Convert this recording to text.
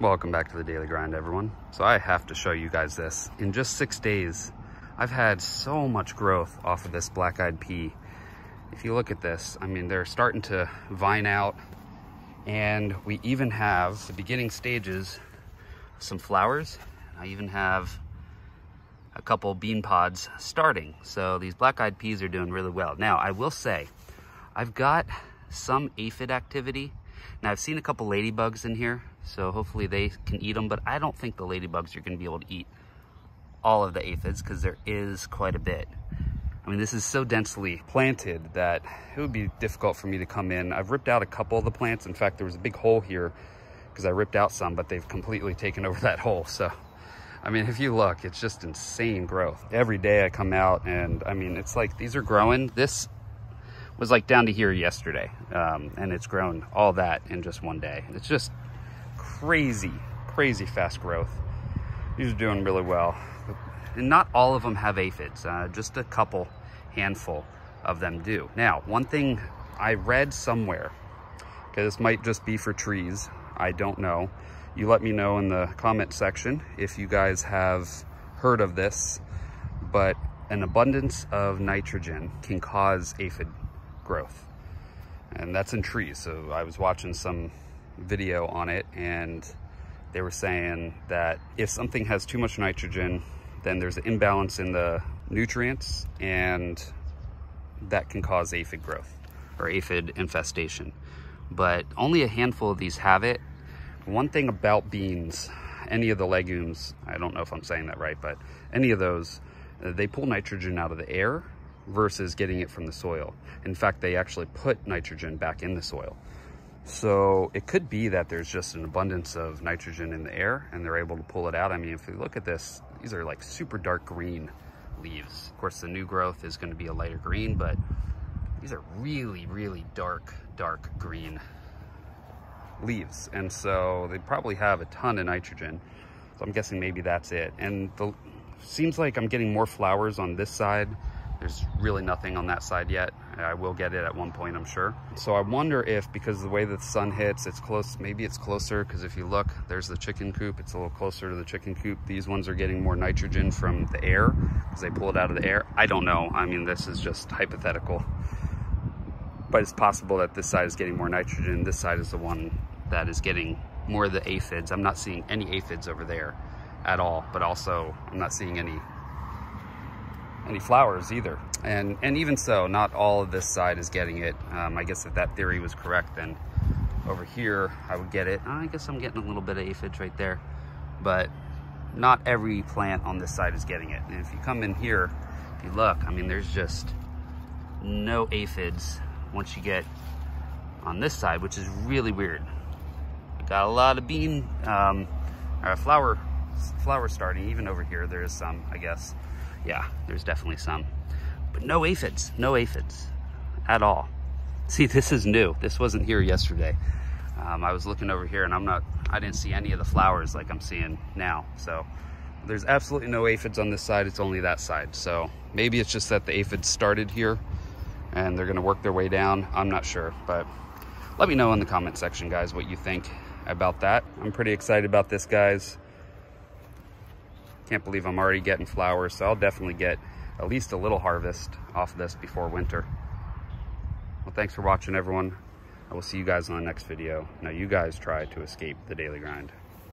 Welcome back to the Daily Grind, everyone. So I have to show you guys this. In just six days, I've had so much growth off of this black-eyed pea. If you look at this, I mean, they're starting to vine out and we even have the beginning stages, some flowers. I even have a couple bean pods starting. So these black-eyed peas are doing really well. Now, I will say, I've got some aphid activity. Now, I've seen a couple ladybugs in here, so hopefully they can eat them, but I don't think the ladybugs are gonna be able to eat all of the aphids because there is quite a bit. I mean, this is so densely planted that it would be difficult for me to come in. I've ripped out a couple of the plants. In fact, there was a big hole here because I ripped out some, but they've completely taken over that hole. So, I mean, if you look, it's just insane growth. Every day I come out and I mean, it's like these are growing. This was like down to here yesterday um, and it's grown all that in just one day. It's just crazy, crazy fast growth. These are doing really well. And not all of them have aphids, uh, just a couple handful of them do. Now, one thing I read somewhere, okay, this might just be for trees, I don't know. You let me know in the comment section if you guys have heard of this, but an abundance of nitrogen can cause aphid growth. And that's in trees. So I was watching some video on it and they were saying that if something has too much nitrogen, then there's an imbalance in the nutrients and that can cause aphid growth or aphid infestation. But only a handful of these have it. One thing about beans, any of the legumes, I don't know if I'm saying that right, but any of those, they pull nitrogen out of the air versus getting it from the soil. In fact, they actually put nitrogen back in the soil. So it could be that there's just an abundance of nitrogen in the air and they're able to pull it out. I mean, if you look at this, these are like super dark green leaves. Of course, the new growth is going to be a lighter green, but these are really, really dark, dark green leaves. And so they probably have a ton of nitrogen. So I'm guessing maybe that's it. And the seems like I'm getting more flowers on this side there's really nothing on that side yet. I will get it at one point, I'm sure. So I wonder if, because of the way that the sun hits, it's close, maybe it's closer, because if you look, there's the chicken coop. It's a little closer to the chicken coop. These ones are getting more nitrogen from the air, because they pull it out of the air. I don't know. I mean, this is just hypothetical. But it's possible that this side is getting more nitrogen. This side is the one that is getting more of the aphids. I'm not seeing any aphids over there at all, but also I'm not seeing any any flowers either. And, and even so, not all of this side is getting it. Um, I guess if that theory was correct, then over here, I would get it. I guess I'm getting a little bit of aphids right there, but not every plant on this side is getting it. And if you come in here, if you look, I mean, there's just no aphids once you get on this side, which is really weird. Got a lot of bean, um, flower, flower starting. Even over here, there's some, I guess yeah, there's definitely some. But no aphids, no aphids at all. See, this is new. This wasn't here yesterday. Um, I was looking over here and I'm not, I didn't see any of the flowers like I'm seeing now. So there's absolutely no aphids on this side. It's only that side. So maybe it's just that the aphids started here and they're gonna work their way down. I'm not sure, but let me know in the comment section, guys, what you think about that. I'm pretty excited about this, guys. Can't believe I'm already getting flowers, so I'll definitely get at least a little harvest off of this before winter. Well, thanks for watching, everyone. I will see you guys on the next video. Now, you guys try to escape the daily grind.